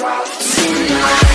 drop tonight.